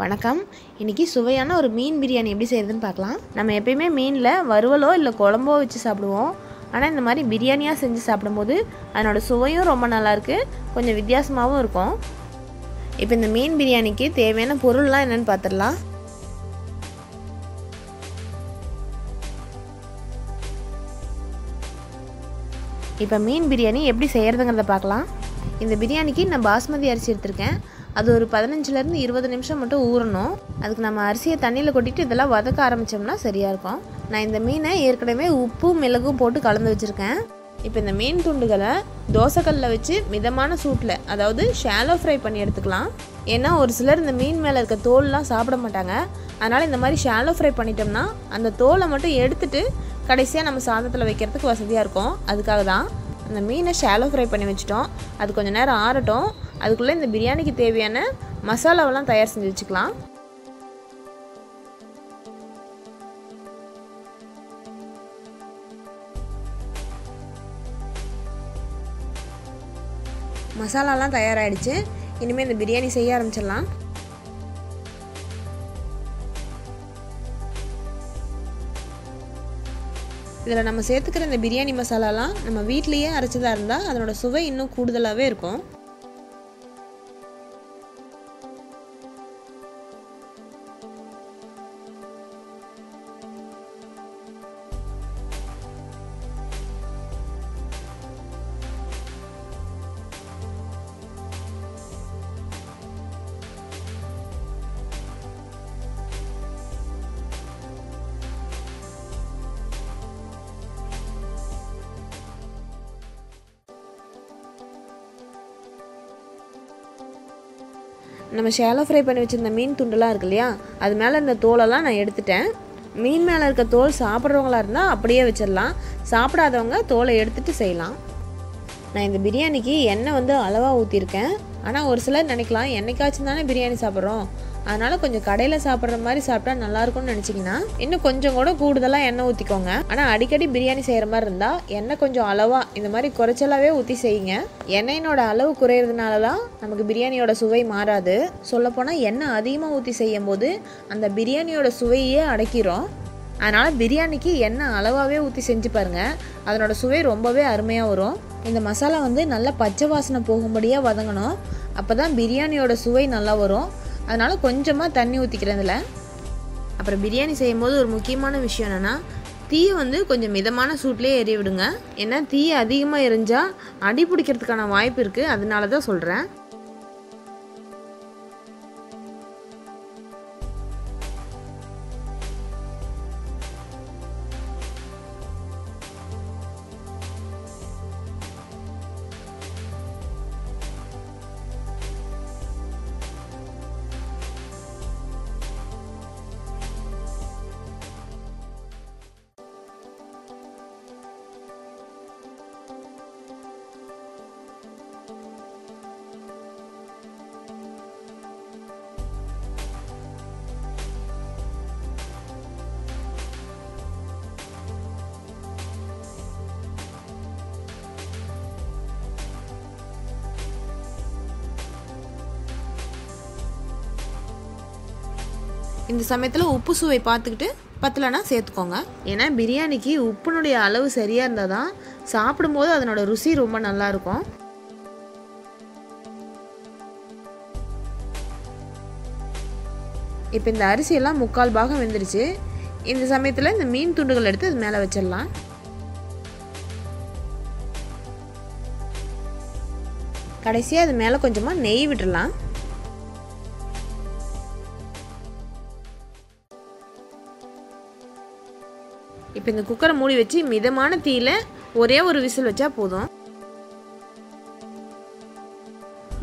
வணக்கம். இன்றைக்கி சுவையான ஒரு மீன் பிரியாணி எப்படி செய்கிறதுன்னு பார்க்கலாம். நம்ம எப்பயுமே மீனில் வறுவலோ இல்லை குழம்போ வச்சு சாப்பிடுவோம். ஆனால் இந்த மாதிரி பிரியாணியாக செஞ்சு சாப்பிடும்போது அதனோட சுவையும் ரொம்ப நல்லாயிருக்கு கொஞ்சம் வித்தியாசமாகவும் இருக்கும். இப்போ இந்த மீன் பிரியாணிக்கு தேவையான பொருள்லாம் என்னென்னு பார்த்துடலாம் இப்போ மீன் பிரியாணி எப்படி செய்கிறதுங்கிறத பார்க்கலாம். இந்த பிரியாணிக்கு நான் பாஸ்மதி அரிசி எடுத்திருக்கேன். அது ஒரு பதினஞ்சுலேருந்து இருபது நிமிஷம் மட்டும் ஊறணும். அதுக்கு நம்ம அரிசியை தண்ணியில் கொட்டிட்டு இதெல்லாம் வதக்க ஆரம்பித்தோம்னா சரியாக இருக்கும். நான் இந்த மீனை ஏற்கனவே உப்பும் மிளகும் போட்டு கலந்து வச்சுருக்கேன். இப்போ இந்த மீன் துண்டுகளை தோசைக்கல்லில் வச்சு மிதமான சூட்டில் அதாவது ஷாலோ ஃப்ரை பண்ணி எடுத்துக்கலாம். ஏன்னா ஒரு சிலர் இந்த மீன் மேலே இருக்க தோல்லாம் சாப்பிட மாட்டாங்க. அதனால் இந்த மாதிரி ஷாலோ ஃப்ரை பண்ணிட்டோம்னா அந்த தோலை மட்டும் எடுத்துட்டு கடைசியாக நம்ம சாதத்தில் வைக்கிறதுக்கு வசதியாக இருக்கும். அதுக்காக தான் அந்த மீனை ஷாலோ ஃப்ரை பண்ணி வச்சுட்டோம். அது கொஞ்சம் நேரம் ஆறட்டும். அதுக்குள்ளே இந்த பிரியாணிக்கு தேவையான மசாலாவெல்லாம் தயார் செஞ்சு வச்சுக்கலாம். மசாலாலாம் தயாராகிடுச்சு இனிமேல் இந்த பிரியாணி செய்ய ஆரம்பிச்சிடலாம். இதில் நம்ம சேர்த்துக்கிற இந்த பிரியாணி மசாலாலாம் நம்ம வீட்லேயே அரைச்சதாக இருந்தால் அதனோட சுவை இன்னும் கூடுதலாகவே இருக்கும். நம்ம ஷேலோ ஃப்ரை பண்ணி வச்சுருந்த மீன் துண்டுலாம் இருக்கு இல்லையா அது மேலே இந்த தோலெல்லாம் நான் எடுத்துட்டேன். மீன் மேலே இருக்க தோல் சாப்பிட்றவங்களா இருந்தால் அப்படியே வச்சிடலாம் சாப்பிடாதவங்க தோலை எடுத்துகிட்டு செய்யலாம். நான் இந்த பிரியாணிக்கு எண்ணெய் வந்து அளவாக ஊற்றிருக்கேன் ஆனால் ஒரு சிலர் நினைக்கலாம் என்னைக்காச்சும் தானே பிரியாணி சாப்பிட்றோம். அதனால் கொஞ்சம் கடையில் சாப்பிட்ற மாதிரி சாப்பிட்டா நல்லாயிருக்கும்னு நினச்சிங்கன்னா இன்னும் கொஞ்சம் கூட கூடுதலாக எண்ணெய் ஊற்றிக்கோங்க ஆனால் அடிக்கடி பிரியாணி செய்கிற மாதிரி இருந்தால் எண்ணெய் கொஞ்சம் அளவாக இந்த மாதிரி குறைச்சலாகவே ஊற்றி செய்யுங்க. எண்ணெயினோட அளவு குறையிறதுனால தான் நமக்கு பிரியாணியோட சுவை மாறாது. சொல்லப்போனால் எண்ணெய் அதிகமாக ஊற்றி செய்யும் போது அந்த பிரியாணியோட சுவையே அடக்கிரும். அதனால் பிரியாணிக்கு எண்ணெய் அளவாகவே ஊற்றி செஞ்சு பாருங்கள் அதனோட சுவை ரொம்பவே அருமையாக வரும். இந்த மசாலா வந்து நல்லா பச்சை வாசனை போகும்படியாக வதங்கணும். அப்போ தான் பிரியாணியோட சுவை நல்லா வரும். அதனால் கொஞ்சமாக தண்ணி ஊற்றிக்கிறதில்ல அப்புறம் பிரியாணி செய்யும்போது ஒரு முக்கியமான விஷயம் என்னென்னா தீயை வந்து கொஞ்சம் மிதமான சூட்லேயே எரிய விடுங்க. ஏன்னா தீயை அதிகமாக எரிஞ்சால் அடி பிடிக்கிறதுக்கான வாய்ப்பு இருக்குது அதனால தான் சொல்கிறேன் இந்த சமயத்தில் உப்பு சுவை பார்த்துக்கிட்டு பத்தலைன்னா சேர்த்துக்கோங்க. ஏன்னா பிரியாணிக்கு உப்புனுடைய அளவு சரியாக இருந்தால் தான் சாப்பிடும்போது அதனோட ருசி ரொம்ப நல்லாயிருக்கும் இப்போ இந்த அரிசியெல்லாம் முக்கால் பாகம் வெந்துருச்சு. இந்த சமயத்தில் இந்த மீன் துண்டுகள் எடுத்து அது மேலே வச்சிடலாம். கடைசியாக அது மேலே கொஞ்சமாக நெய் விட்டுடலாம். இப்போ இந்த குக்கரை மூடி வச்சு மிதமான தீயில் ஒரே ஒரு விசில் வச்சா போதும்.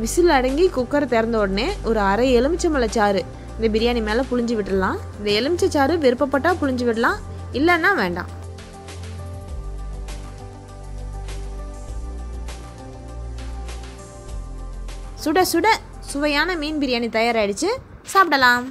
விசில் அடங்கி குக்கரை திறந்த உடனே ஒரு அரை எலுமிச்சம்பழ சாறு. இந்த பிரியாணி மேலே புழிஞ்சு விட்டுடலாம். இந்த எலுமிச்சை சாறு விருப்பப்பட்டால் புழிஞ்சு விடலாம். இல்லைன்னா வேண்டாம். சுட சுட சுவையான மீன் பிரியாணி தயாராகிடுச்சு சாப்பிடலாம்.